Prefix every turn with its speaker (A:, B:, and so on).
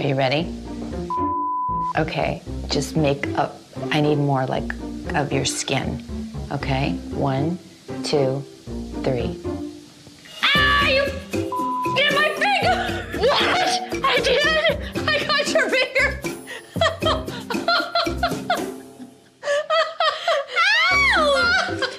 A: Are you ready? Okay, just make up. I need more like of your skin. Okay? One, two, three. Ah, you my finger! What? I did! I got your finger!